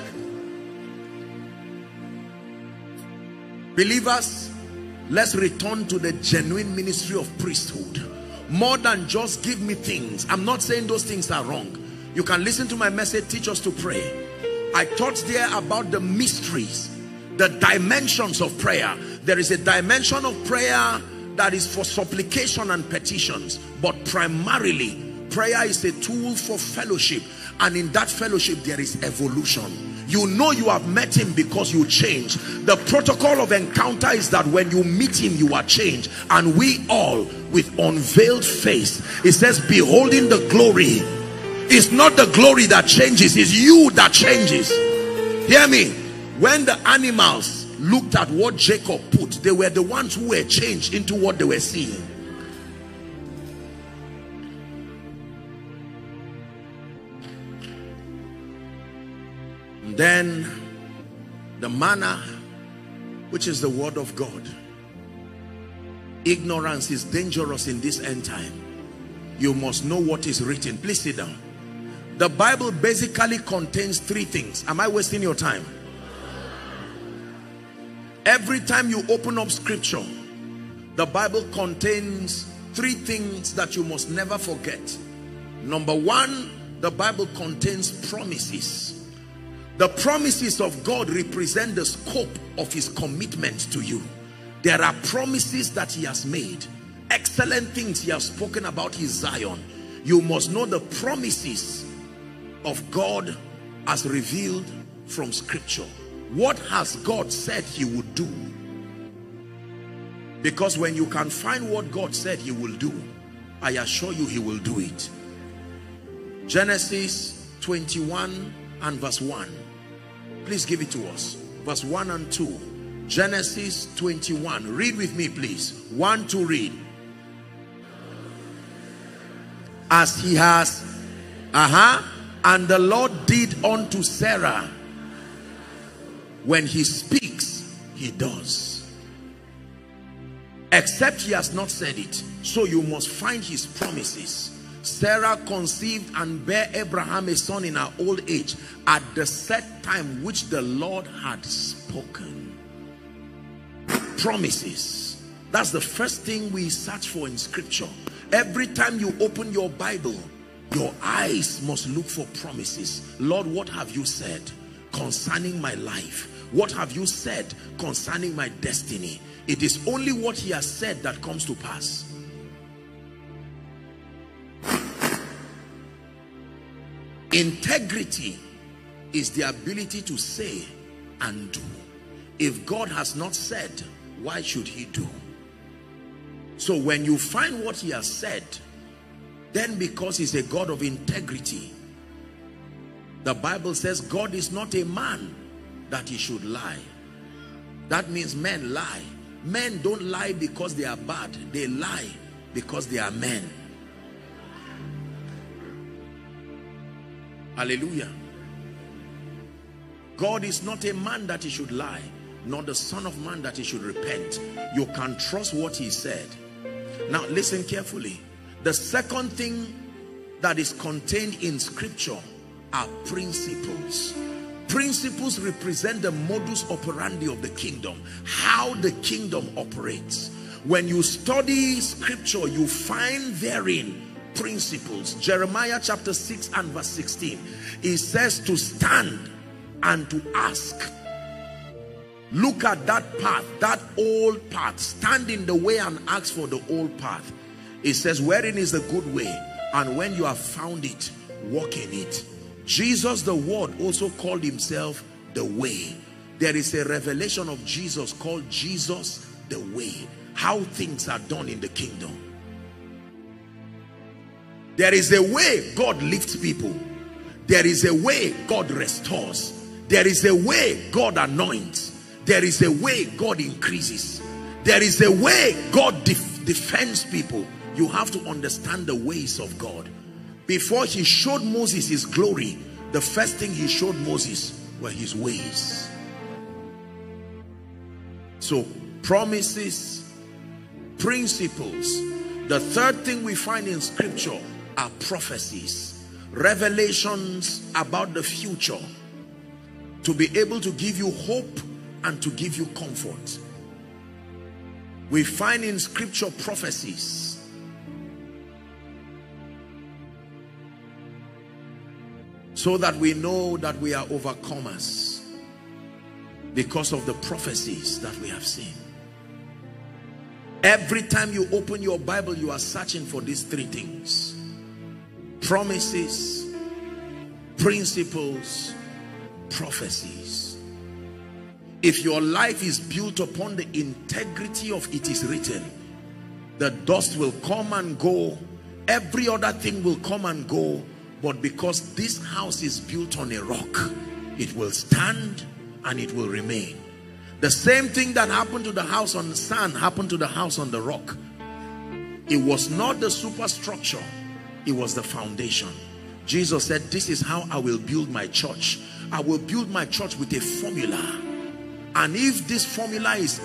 Believers, let's return to the genuine ministry of priesthood. More than just give me things. I'm not saying those things are wrong. You can listen to my message, teach us to pray. I taught there about the mysteries, the dimensions of prayer. There is a dimension of prayer that is for supplication and petitions, but primarily prayer is a tool for fellowship. And in that fellowship there is evolution. You know you have met him because you change the protocol of encounter is that when you meet him you are changed. And we all with unveiled face it says beholding the glory. It's not the glory that changes it's you that changes. Hear me when the animals looked at what Jacob put they were the ones who were changed into what they were seeing. Then the manna which is the word of God ignorance is dangerous in this end time. You must know what is written. Please sit down. The Bible basically contains three things. Am I wasting your time every time you open up scripture the Bible contains three things that you must never forget number one the Bible contains promises the promises of God represent the scope of his commitment to you. There are promises that he has made. Excellent things he has spoken about his Zion. You must know the promises of God as revealed from scripture. What has God said he would do? Because when you can find what God said he will do, I assure you he will do it. Genesis 21 and verse 1. Please give it to us. Verse 1 and 2. Genesis 21. Read with me, please. 1 to read. As he has, uh-huh, and the Lord did unto Sarah. When he speaks, he does. Except he has not said it. So you must find his promises. Sarah conceived and bare Abraham a son in her old age at the set time which the Lord had spoken. Promises. That's the first thing we search for in scripture. Every time you open your Bible, your eyes must look for promises. Lord, what have you said concerning my life? What have you said concerning my destiny? It is only what he has said that comes to pass. Integrity is the ability to say and do. If God has not said, why should he do? So when you find what he has said, then because he's a God of integrity, the Bible says God is not a man that he should lie. That means men lie. Men don't lie because they are bad. They lie because they are men. Hallelujah. God is not a man that he should lie. nor the Son of Man that he should repent. You can trust what he said. Now listen carefully. The second thing that is contained in scripture are principles. Principles represent the modus operandi of the kingdom, how the kingdom operates. When you study scripture, you find therein principles. Jeremiah chapter 6 and verse 16. It says to stand and to ask. Look at that path, that old path. Stand in the way and ask for the old path. It says, wherein is the good way? And when you have found it, walk in it. Jesus the word also called himself the way. There is a revelation of Jesus called Jesus the way. How things are done in the kingdom. There is a way God lifts people. There is a way God restores. There is a way God anoints. There is a way God increases. There is a way God def defends people. You have to understand the ways of God. Before he showed Moses his glory, the first thing he showed Moses were his ways. So promises, principles. The third thing we find in scripture are prophecies, revelations about the future to be able to give you hope and to give you comfort. We find in scripture prophecies so that we know that we are overcomers because of the prophecies that we have seen. Every time you open your Bible, you are searching for these three things. Promises, principles, prophecies. If your life is built upon the integrity of it is written, the dust will come and go. Every other thing will come and go but because this house is built on a rock, it will stand and it will remain. The same thing that happened to the house on the sand happened to the house on the rock. It was not the superstructure, it was the foundation. Jesus said, this is how I will build my church. I will build my church with a formula. And if this formula is,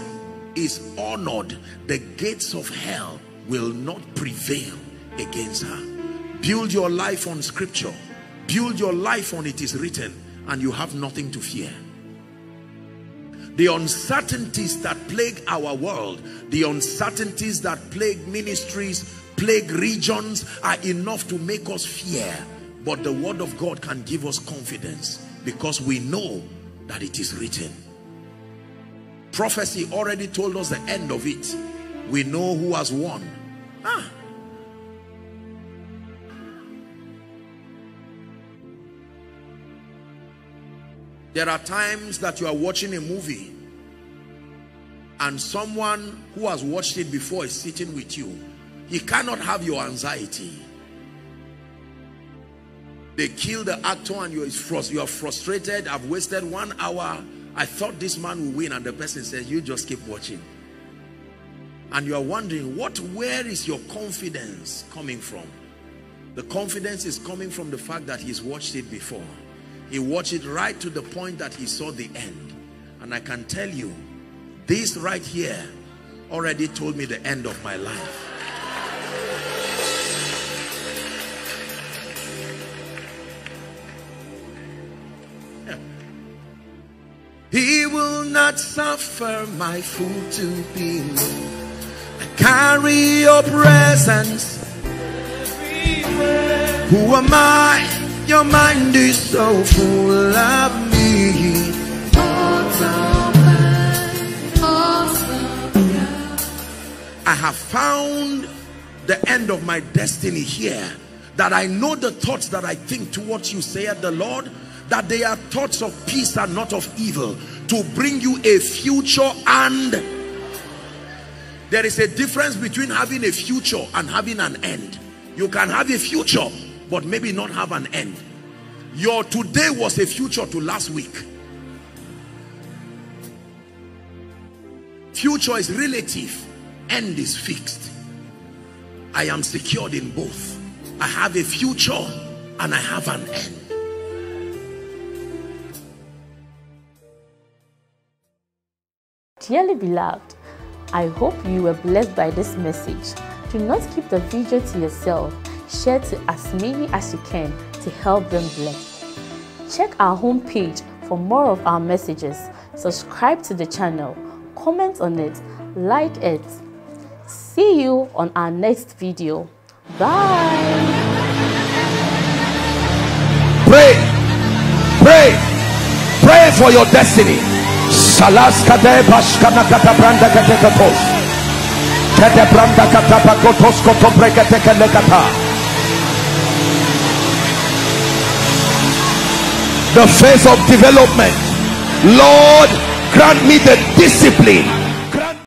is honored, the gates of hell will not prevail against her. Build your life on scripture. Build your life on it is written and you have nothing to fear. The uncertainties that plague our world, the uncertainties that plague ministries, plague regions are enough to make us fear. But the word of God can give us confidence because we know that it is written. Prophecy already told us the end of it. We know who has won. Ah, There are times that you are watching a movie and someone who has watched it before is sitting with you. He cannot have your anxiety. They kill the actor and you are frustrated. I've wasted one hour. I thought this man will win and the person says, you just keep watching. And you are wondering, what, where is your confidence coming from? The confidence is coming from the fact that he's watched it before. He watched it right to the point that he saw the end. And I can tell you, this right here already told me the end of my life. He will not suffer my food to be. I carry your presence. Who am I? Your mind is so full of me. I have found the end of my destiny here. That I know the thoughts that I think towards you, saith the Lord, that they are thoughts of peace and not of evil, to bring you a future and there is a difference between having a future and having an end. You can have a future but maybe not have an end. Your today was a future to last week. Future is relative, end is fixed. I am secured in both. I have a future and I have an end. Dearly beloved, I hope you were blessed by this message. Do not keep the video to yourself. Share to as many as you can to help them bless. Check our homepage for more of our messages. Subscribe to the channel, comment on it, like it. See you on our next video. Bye. Pray, pray, pray for your destiny. The phase of development. Lord, grant me the discipline